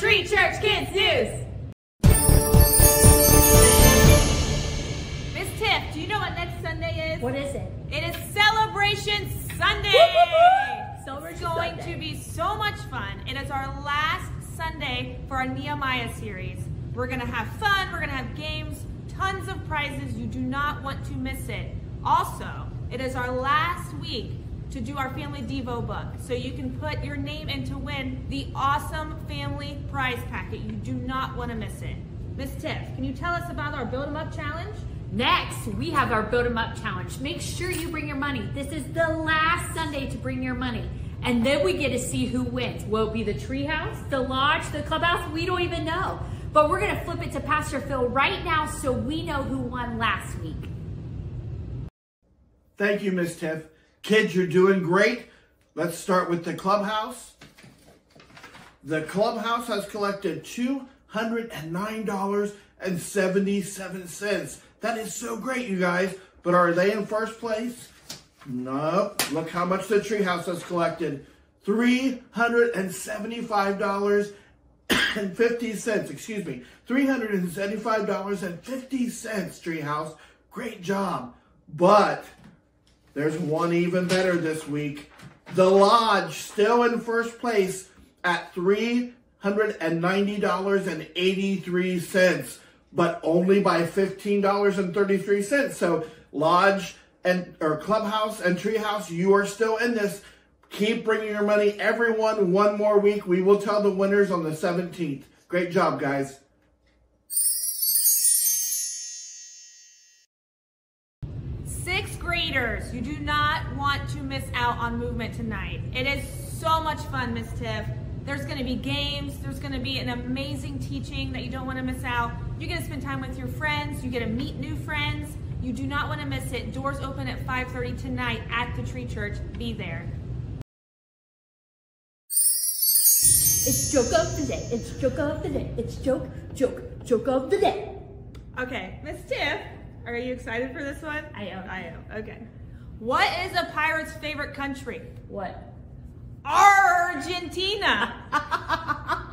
Tree Church Kids News. Miss Tiff, do you know what next Sunday is? What is it? It is Celebration Sunday. Celebration it's going Sunday. to be so much fun. It is our last Sunday for our Nehemiah series. We're going to have fun, we're going to have games, tons of prizes. You do not want to miss it. Also, it is our last week to do our Family Devo book. So you can put your name in to win the awesome family prize packet. You do not want to miss it. Miss Tiff, can you tell us about our Build 'em Up challenge? Next, we have our Build 'em Up challenge. Make sure you bring your money. This is the last Sunday to bring your money. And then we get to see who wins. Will it be the treehouse, the lodge, the clubhouse? We don't even know. But we're going to flip it to Pastor Phil right now so we know who won last week. Thank you, Miss Tiff. Kids, you're doing great. Let's start with the clubhouse. The clubhouse has collected $209.77. That is so great, you guys. But are they in first place? No. Look how much the treehouse has collected. $375.50. Excuse me. $375.50, treehouse. Great job. But there's one even better this week. The Lodge still in first place at $390.83, but only by $15.33. So Lodge and or Clubhouse and Treehouse, you are still in this. Keep bringing your money. Everyone, one more week. We will tell the winners on the 17th. Great job, guys. Sixth graders, you do not want to miss out on movement tonight. It is so much fun, Miss Tiff. There's going to be games. There's going to be an amazing teaching that you don't want to miss out. You're going to spend time with your friends. You get to meet new friends. You do not want to miss it. Doors open at 5:30 tonight at the Tree Church. Be there. It's joke of the day. It's joke of the day. It's joke, joke, joke of the day. Okay, Miss Tiff, are you excited for this one? I am. I am. Okay. What is a pirate's favorite country? What? Argentina.